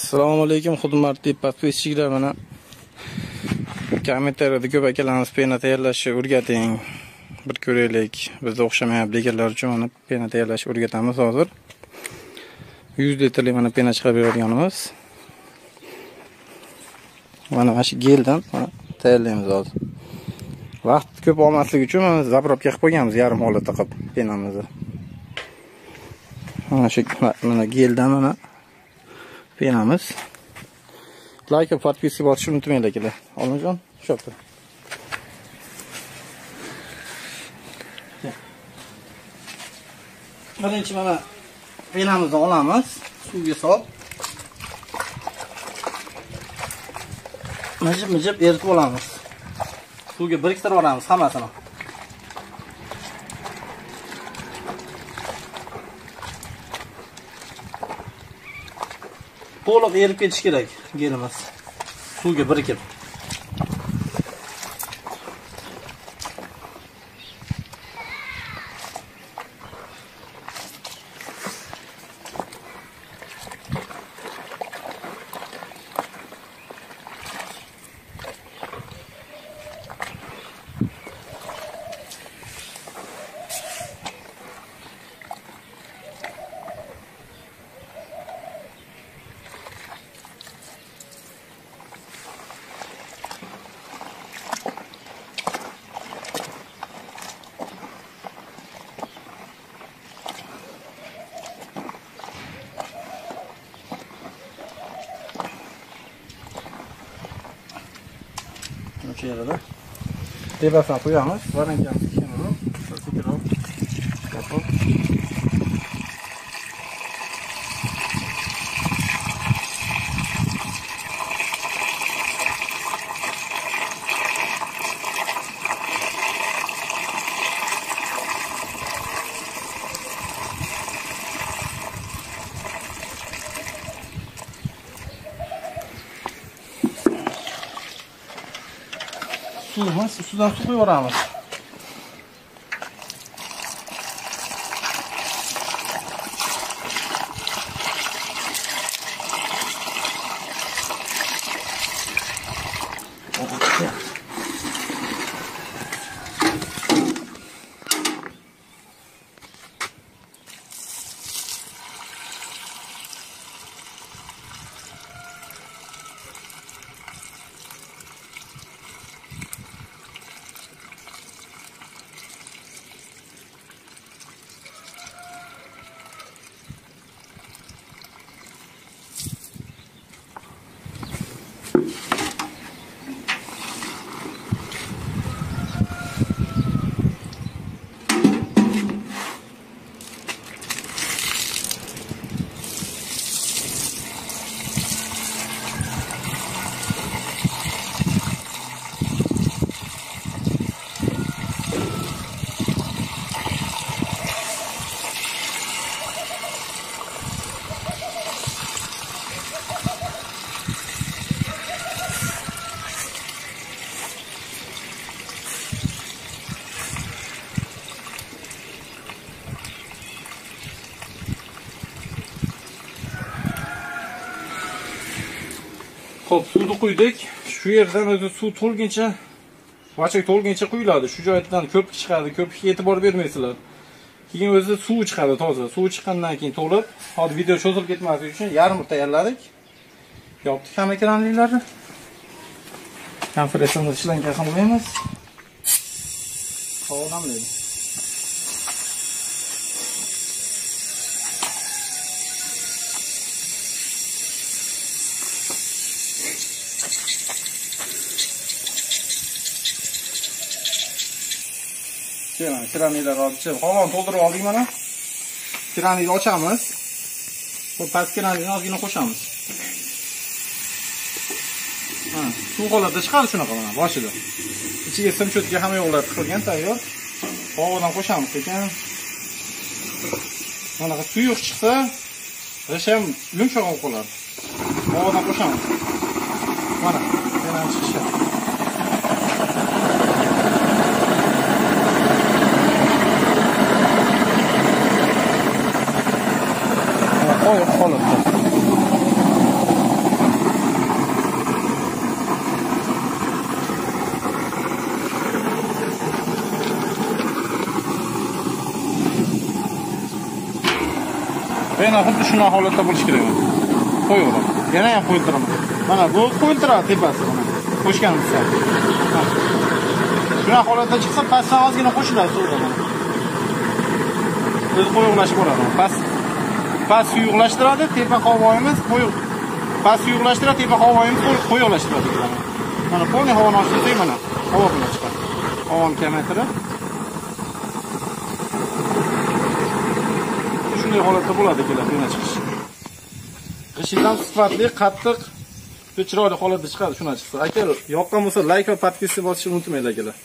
assalomu alaykum hurmatli подписчиклар mana kommentariyada ko'p akalarimiz pena tayyorlashni o'rgating. Bir ko'raylik bizga o'xshamayapti deganlar uchun mana pena tayyorlashni o'rgatamiz hozir. 100 litrli mana pena chiqarib beradiganimiz mana mana shu geldan tayyorlaymiz hozir. Vaqt ko'p olmasligi uchun mana zabrobka qilib qo'yganmiz yarim holatda qilib penamizni. Mana shu mana geldan mana penamiz like va подписка bosishni unutmanglar akalar olimjon shu birinchi mana penamizni olamiz. Suvga solib. Mijib mijib eritib olamiz. Suvga biriktirib olamiz hammasini. To'liq erib ketishi kerak gelimiz suvga birikib. Sierra. Det var framför annars. Var den ganska känner de. Så tycker de. suyumuz, sudan su koyuyoruz. Oh, yeah. Xo'p, suvni quydik. Shu yerdan o'zi suv to'lguncha, vachak to'lguncha quyiladi. Shu joydan ko'pik chiqadi, ko'pikka e'tibor bermaysizlar. Keyin o'zi suv chiqadi toza. Suv chiqqandan keyin to'lib, hozir video cho'zilib ketmasligi uchun yarim tayyorladik. Yopdik ham ekranlarni. Kompressimizni ishlangan qilmaymiz. Qovunamlaydi. Keling kiramidalar olib chiqib havoni to'ldirib oldik mana. Kiramidni ochamiz. Past kiramidni ozgina qo'shamiz. Suv holatda chiqadi shunaqa mana boshida. Ichiga simchotga hamma yoqlar tiqilgan tayyor. Havodan qo'shamiz sekin bunaqa suyuq chiqsa g'isht ham yumshoq bo'lib qoladi havodan qo'shamiz. Mana yana chiqishi oyiq holatda aynan xuddi shunaqa holatda bo'lishi kerak qo'yaveradi yana ham qo'yib mana bu qo'yib turadi tepasi mana shunaqa holatda chiqsa pastdan ozgina qo'shiladi suvda o'zi qo'yib boradi past past suyuqlashtiradi, tepa havoyimiz quyuq Past suyuqlashtiradi, tepa havoyimiz quyuqlashtiradi Mana полный havoni ochtirsak mana havo bilan chiqadi. Havoni kamaytirib shunday holatda bo'ladi kelar yana chiqish. G'ishidan sifatli, qattiq, chiroyli holatda chiqadi shuna chiqsa. Aka, yoqqan bo'lsa like va подписка bosishni unutmanglar akalar